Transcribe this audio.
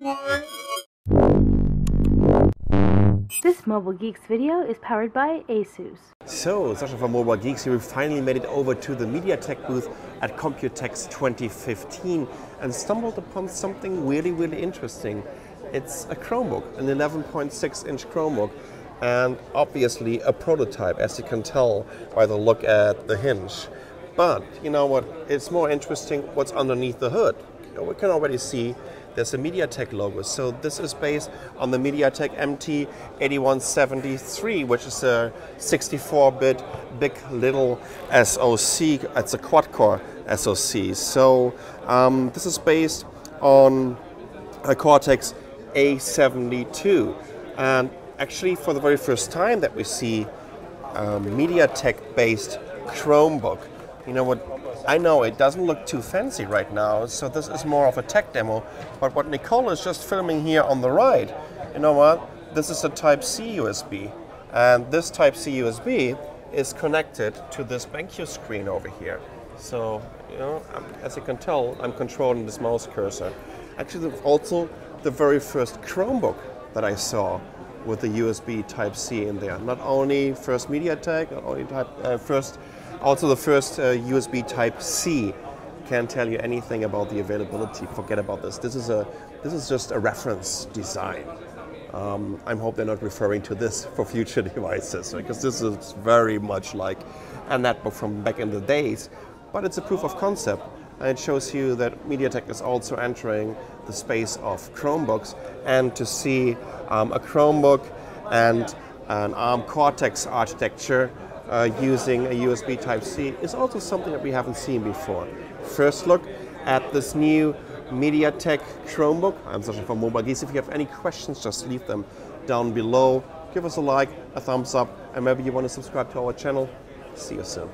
This Mobile Geeks video is powered by ASUS. So, Sascha from Mobile Geeks, we finally made it over to the MediaTek booth at Computex 2015 and stumbled upon something really, really interesting. It's a Chromebook, an 11.6 inch Chromebook, and obviously a prototype, as you can tell by the look at the hinge. But you know what? It's more interesting what's underneath the hood. We can already see there's a MediaTek logo. So this is based on the MediaTek MT8173, which is a 64-bit big little SoC. It's a quad-core SoC. So um, this is based on a Cortex A72. And actually, for the very first time that we see a MediaTek-based Chromebook, you know what I know it doesn't look too fancy right now, so this is more of a tech demo. But what Nicole is just filming here on the right, you know what? This is a Type C USB. And this Type C USB is connected to this BenQ screen over here. So, you know, as you can tell, I'm controlling this mouse cursor. Actually, also the very first Chromebook that I saw with the USB Type C in there. Not only first MediaTek, not only type, uh, first also the first uh, USB Type C can't tell you anything about the availability. Forget about this. This is a this is just a reference design. Um, I hope they're not referring to this for future devices because this is very much like a netbook from back in the days. But it's a proof of concept and it shows you that MediaTek is also entering the space of Chromebooks and to see um, a Chromebook and an ARM Cortex architecture uh, using a USB Type-C is also something that we haven't seen before. First look at this new MediaTek Chromebook. I'm Sascha from Mobile Geeks. If you have any questions, just leave them down below. Give us a like, a thumbs up, and maybe you want to subscribe to our channel. See you soon.